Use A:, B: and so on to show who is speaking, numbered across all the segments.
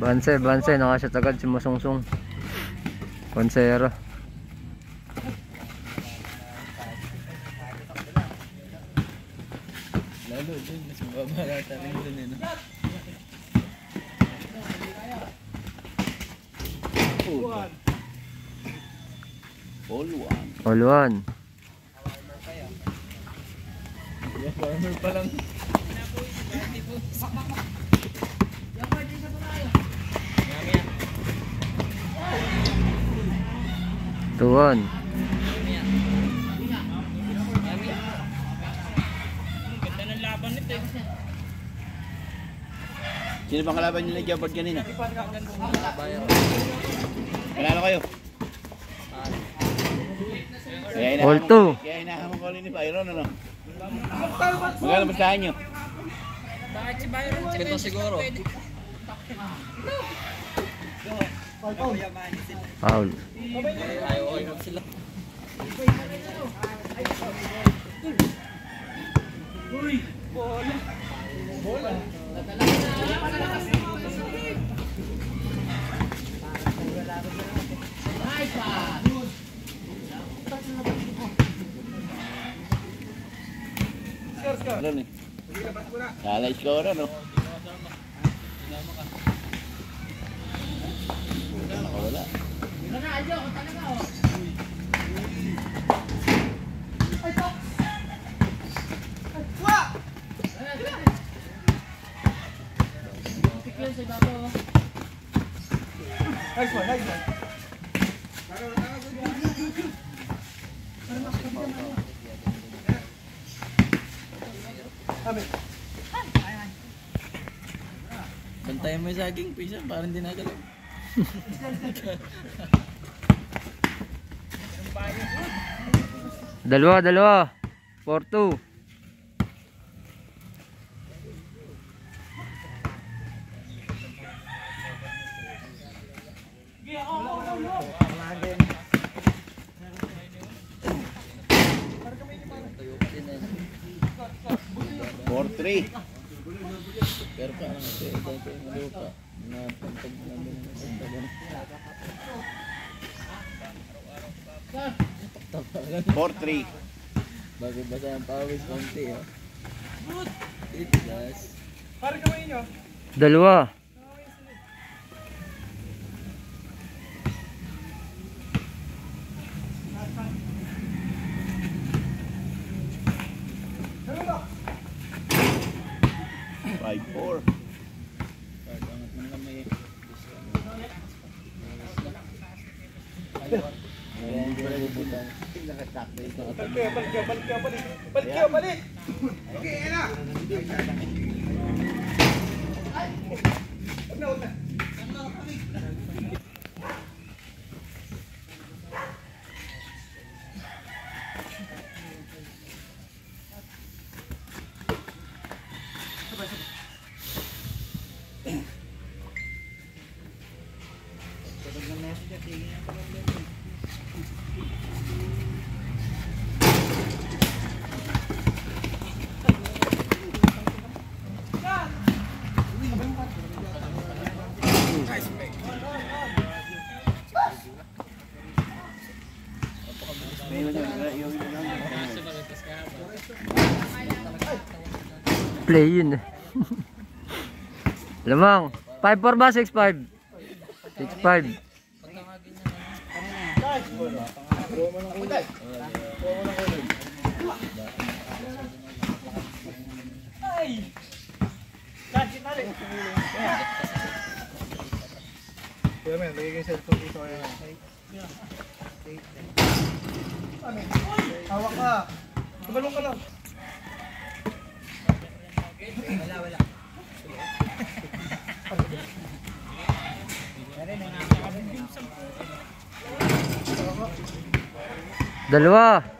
A: Bansay, bansay. Nakashot agad si Masungsong. Bansayero.
B: Lalo dun, mas mababalata rin dun eh, no? All one.
A: All one.
B: Farmer pa lang.
A: Two one.
C: Sino bang kalaban nyo na Jabard kanina? Panalo kayo?
A: All two.
C: Kaya hinahamon ko ulit ni Byron, ano? Magkano bastahan nyo?
B: Ito siguro.
A: Foul.
B: Ayaw ko yun sila.
C: Ano ni? Kala score, ano? Nakawala.
B: Bantayan mo yung saging, pisa, parang hindi nagalaw.
A: Dalawa, dalawa. Four two.
C: Four, three.
B: Pero parang ito, ito, ito yung lupa. Na pantag na doon. Pantag na.
C: Four, three.
B: Bago basa ang pawis, konti oh. Itigas.
A: Dalawa.
C: Five, four.
B: Pagangat ng lamay eh. Ayan, hindi ko bubutang.
A: Play yun eh. Lamang. 5-4 ba? 6-5? 6-5.
D: Kuya men, lagay kayo cellphone dito kaya. Hawak ka. Tumalong ka lang.
A: Dalawa. Foul.
B: Kaya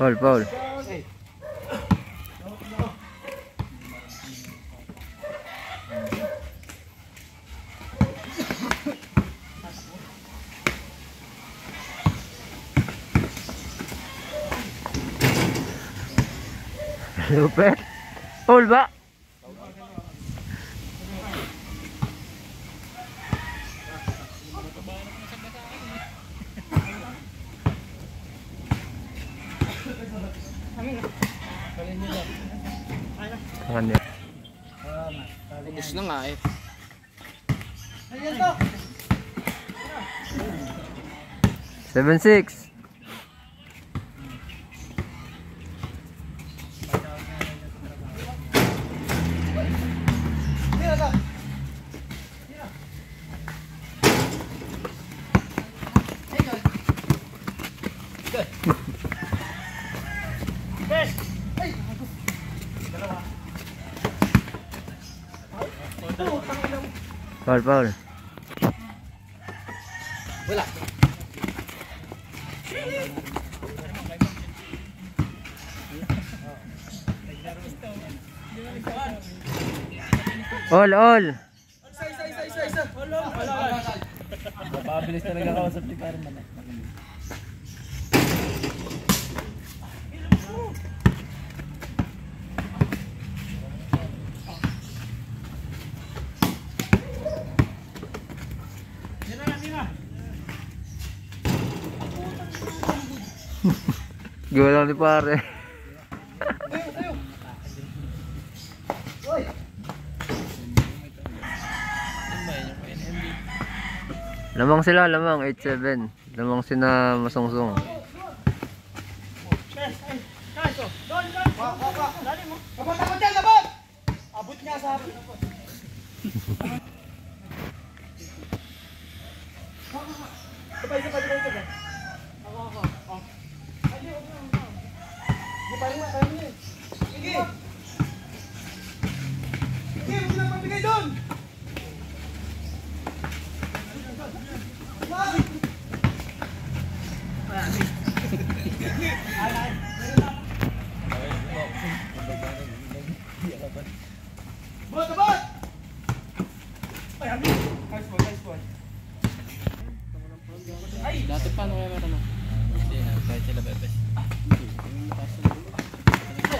A: Paul, Paul. Lupet. Paul ba? Sa kanya.
B: Ubus na nga eh.
A: Seven six. Paul, Paul.
B: Wala.
A: All, all.
B: Mapabilis talaga kausap ni Karen
A: lang ni pare. Lamang sila, lamang 8-7. Lamang sina masungsong.
D: Abot niya sa abot. Sabay, sabay, sabay, sabay. Ako, ako. Oh. Ay, di, wag na, wag na. Mo yan. Sige. Sige, huwag na pabigay doon. Abot, abot! Ay, abi. Nice one, nice one.
B: Dati paano kaya meron na? Hindi na, kahit sila bebes.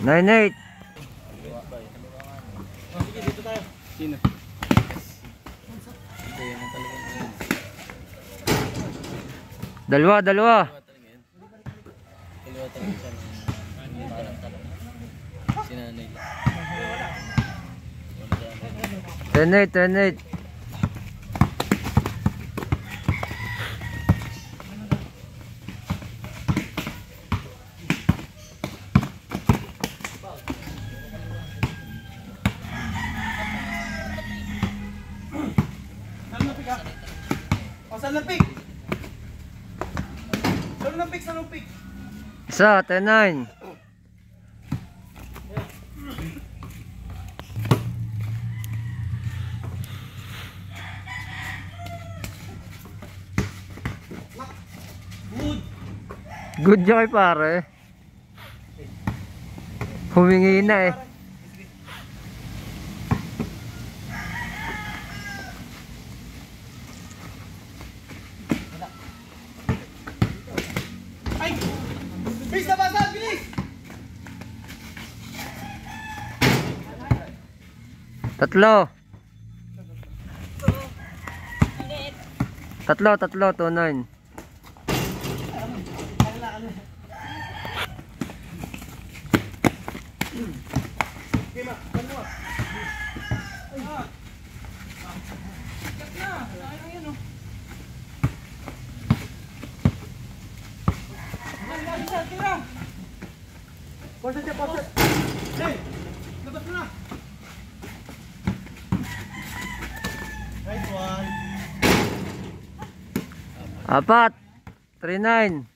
D: 9-8
A: Sige dito tayo
B: Sino?
A: Dalawa, dalawa
B: Dalawa talaga siya Sinanay
D: 10-8, 10-8 O, saan na pick? Saan na pick, saan na pick?
A: Isa, ten nine.
D: Good.
A: Good joy pare. Humingi na eh. Tatlo. Tatlo, tatlo, 2-9.
D: Konsen siya, konsen. Hey! Labas mo na! Nice one.
A: Apat. 3-9.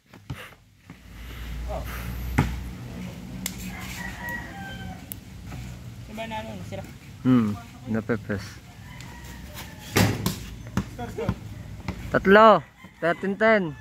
A: Hmm, napepes. Tatlo. 13-10.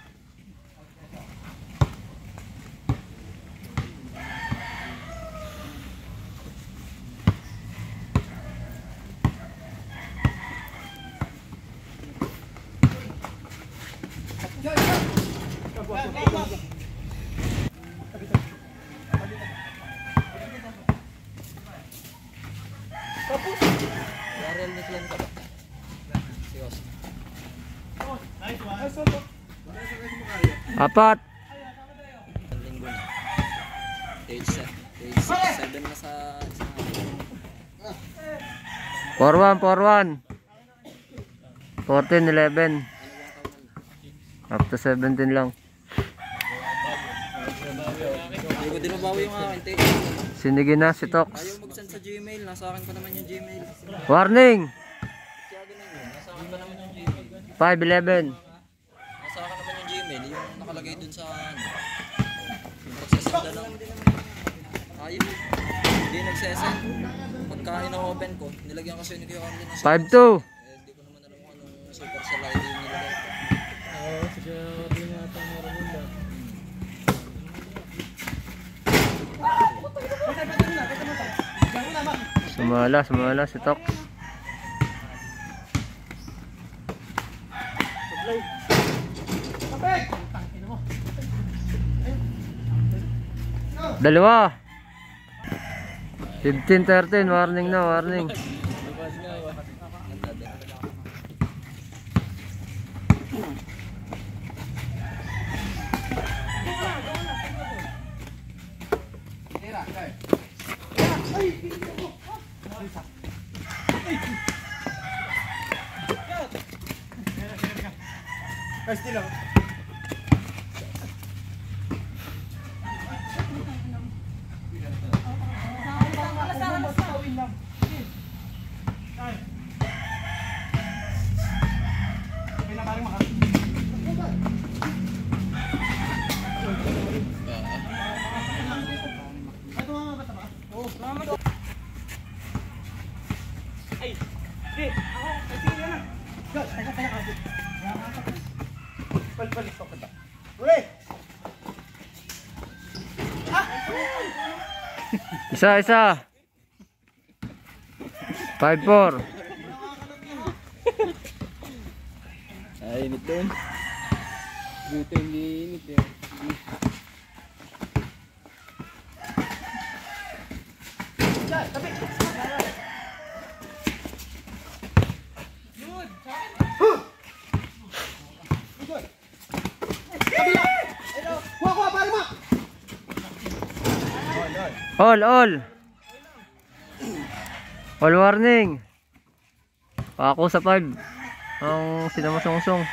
E: Daryl Niclan ka ba? Si Os.
D: Nice one. Nice one.
A: Apat.
E: Ang linggo na. Stage set. Stage 7 na sa isang araw.
A: 4-1, 4-1. 14-11. Up to 17 lang. Sinigin na si Tox.
E: Ayaw mag-send sa Gmail. Nasa akin pa naman yung Gmail.
A: Warning!
E: Kaya ganun yun. Nasa akin pa naman yung Gmail.
A: 5-11.
E: Nasa akin naman yung Gmail. Yung nakalagay dun sa ano. Yung nagsasenda lang. Ayaw. Hindi nagsasend. Pagka ina-open ko, nilagyan kasi ni Kuya Arlen ng
A: 5-2.
E: Eh, hindi ko naman alam kung anong super sa live yung nilagay ko. Oo, sige. Hindi nga ata meron yun ba?
A: Sumala, sumala si Tox. Dalawa. 15-13, warning na, warning.
D: Guys, di
A: Isa, isa. 5-4.
E: Ay, init doon. Dito hindi init eh.
D: Kuha,
A: All, all. All warning. Ako sa 5. Ang sinamasungsong.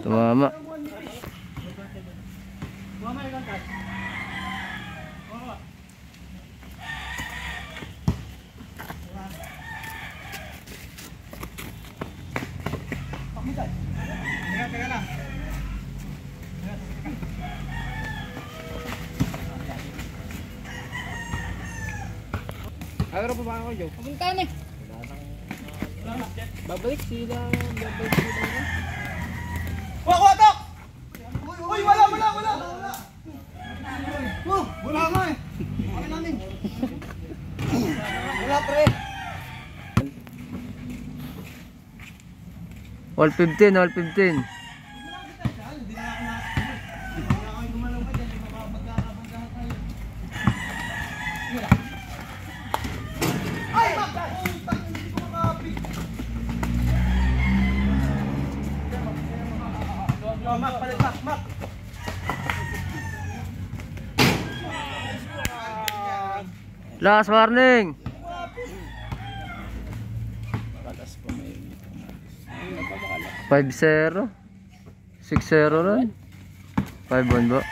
A: Tumama.
D: Teka, teka lang.
E: Agro pa ba ako, Joe? Pupunta na eh. Babalik sila. Babalik sila.
D: Kuha, tok! Uy, wala, wala, wala! Wala! Oh, wala nga eh. Ano namin? Wala, pre.
A: All 15, all 15. Oh, Mac, palit Mac, Mac. Last warning.
F: Palas pa may
A: 5-0 6-0 na 5-1 ba?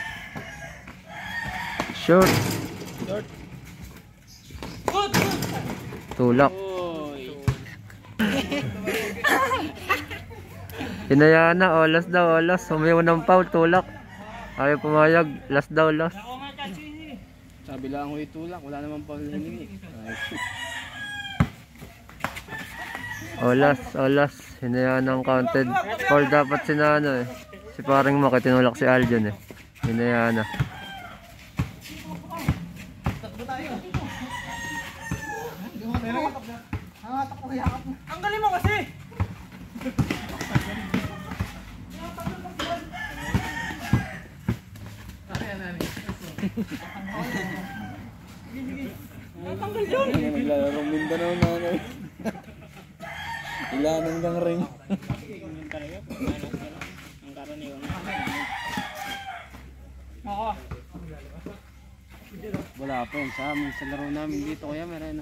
A: Short Tulak Hinayaan na. Oh, last daw. Oh, last. Humiyaw ng foul. Tulak. Ayaw pumayag. Last daw. Last.
F: Sabi lang ko itulak, wala naman pa hiningi. Ay,
A: Oh, last. Oh, last. Hinayaan ng counted. Foul dapat si Nano eh. Si paring Maki tinulak si Aljon eh. Hinayaan na.
F: Hindi na naglalaro Mindanao na ano. Ilanan kang ring. Wala pa yun. Sa, amin, sa laro namin dito kaya meron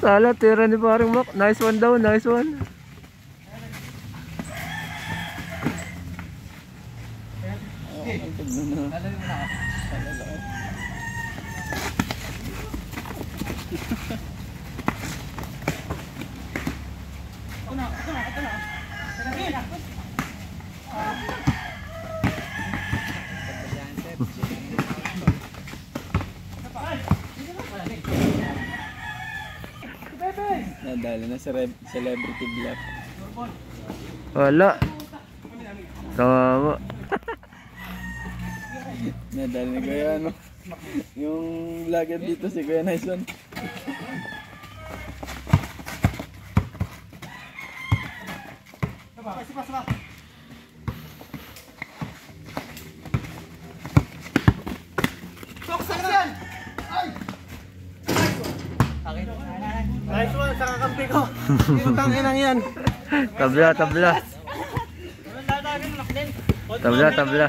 A: Sala, tira ni paring Mac. Nice one daw. Nice one.
F: Nadali na sa re- vlog.
A: Wala. Kawawa.
F: Nadali ni Kuya ano. Yung vlogger dito si Kuya Naison.
D: Sukses yan! Ay! Nice one sa Putang inang yan.
A: Tabla, tabla. Tabla, tabla.